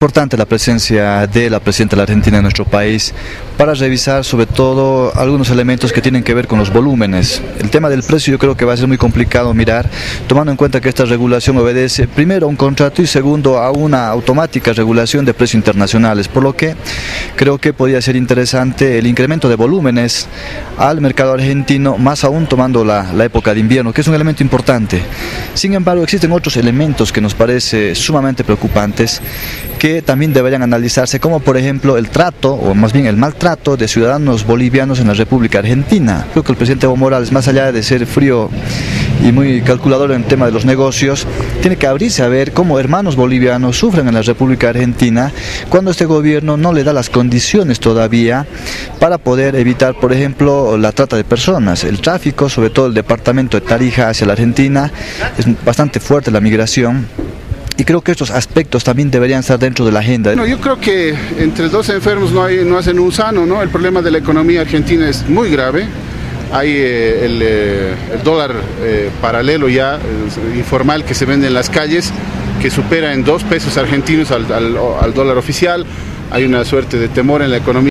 Importante la presencia de la presidenta de la Argentina en nuestro país para revisar sobre todo algunos elementos que tienen que ver con los volúmenes. El tema del precio yo creo que va a ser muy complicado mirar, tomando en cuenta que esta regulación obedece primero a un contrato y segundo a una automática regulación de precios internacionales, por lo que creo que podría ser interesante el incremento de volúmenes al mercado argentino, más aún tomando la, época de invierno, que es un elemento importante. Sin embargo, existen otros elementos que nos parece sumamente preocupantes que también deberían analizarse, como por ejemplo el trato, o más bien el maltrato de ciudadanos bolivianos en la República Argentina. Creo que el presidente Evo Morales, más allá de ser frío y muy calculador en el tema de los negocios, tiene que abrirse a ver cómo hermanos bolivianos sufren en la República Argentina cuando este gobierno no le da las condiciones todavía para poder evitar, por ejemplo, la trata de personas. El tráfico, sobre todo el departamento de Tarija hacia la Argentina, es bastante fuerte la migración y creo que estos aspectos también deberían estar dentro de la agenda. Bueno, yo creo que entre dos enfermos no, hay, no hacen un sano, ¿no? El problema de la economía argentina es muy grave. Hay eh, el, eh, el, dólar eh, paralelo ya, informal, que se vende en las calles, que supera en dos pesos argentinos al dólar oficial. Hay una suerte de temor en la economía.